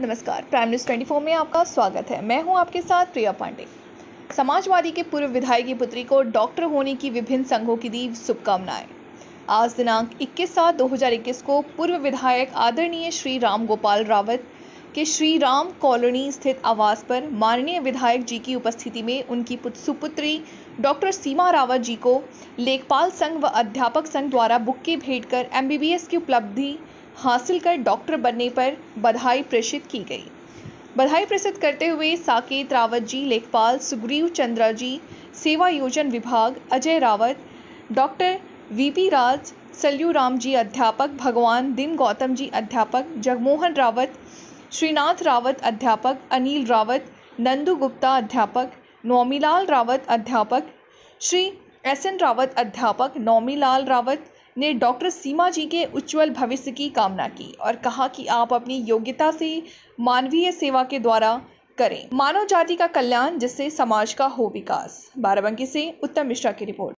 नमस्कार prime news 24 में आपका स्वागत है। मैं हूँ आपके साथ प्रिया पांडे। समाजवादी के पूर्व विधायक की पुत्री को डॉक्टर होने की विभिन्न संघों की दी शुभकामनाएँ। आज दिनांक 21 सात 2021 को पूर्व विधायक आदरणीय श्री राम गोपाल रावत के श्री राम कॉलोनी स्थित आवास पर माननीय विधायक जी की उपस्थिति में उनकी पुत- सुपुत्री डॉक्टर सीमा रावत जी को लेखपाल संघ व अध्यापक संघ द्वारा बुक्के भेंट कर एमबीबीएस की उपलब्धि हासिल कर डॉक्टर बनने पर बधाई प्रेषित की गई। बधाई प्रस्तुत करते हुए साकेत रावत जी, लेखपाल सुग्रीव चंद्रा जी, सेवा योजन विभाग, अजय रावत, डॉक्टर वीपी राज सल्यू राम जी अध्यापक, भगवान दिन गौतम जी अध्यापक, जगमोहन रावत श्रीनाथ रावत अध्यापक, अनिल रावत, नंदू गुप्ता अध्यापक, नौमीलाल रावत अध्यापक, श्री एस एन रावत अध्यापक, नौमीलाल रावत ने डॉक्टर सीमा जी के उज्ज्वल भविष्य की कामना की और कहा कि आप अपनी योग्यता से मानवीय सेवा के द्वारा करें। मानव जाति का कल्याण, जिससे समाज का हो विकास। बाराबंकी से उत्तम मिश्रा की रिपोर्ट।